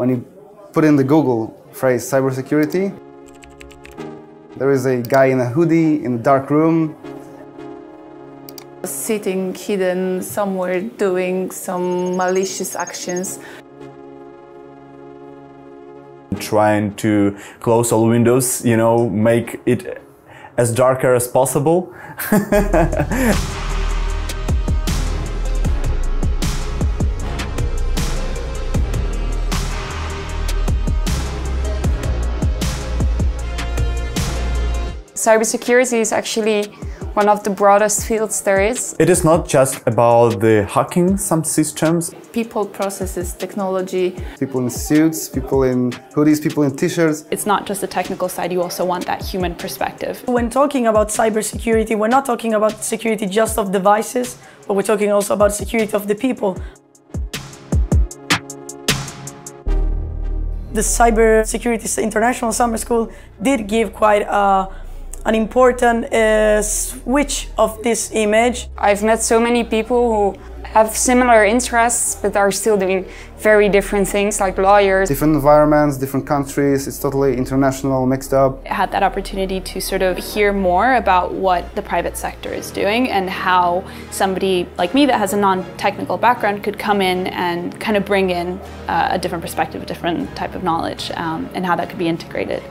When you put in the Google phrase cybersecurity, there is a guy in a hoodie in a dark room sitting hidden somewhere doing some malicious actions. Trying to close all windows, you know, make it as darker as possible. Cybersecurity is actually one of the broadest fields there is. It is not just about the hacking some systems. People, processes, technology. People in suits, people in hoodies, people in t-shirts. It's not just the technical side, you also want that human perspective. When talking about cybersecurity, we're not talking about security just of devices, but we're talking also about security of the people. The Cybersecurity International Summer School did give quite a an important uh, switch of this image. I've met so many people who have similar interests but are still doing very different things like lawyers. Different environments, different countries, it's totally international, mixed up. I had that opportunity to sort of hear more about what the private sector is doing and how somebody like me that has a non-technical background could come in and kind of bring in uh, a different perspective, a different type of knowledge um, and how that could be integrated.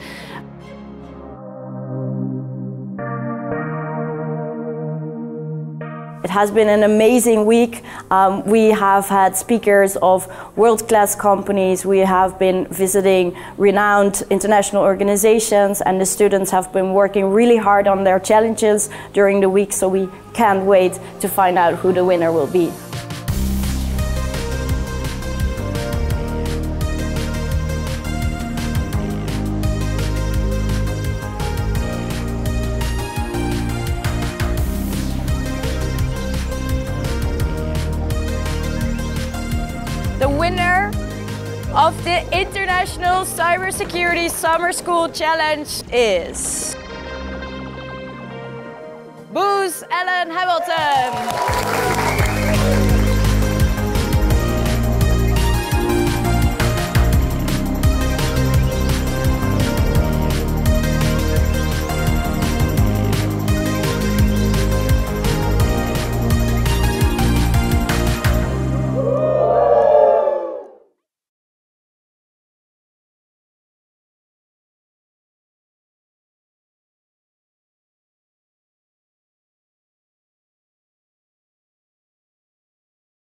It has been an amazing week. Um, we have had speakers of world-class companies. We have been visiting renowned international organizations and the students have been working really hard on their challenges during the week so we can't wait to find out who the winner will be. Winner of the International Cybersecurity Summer School Challenge is... Booz Allen Hamilton!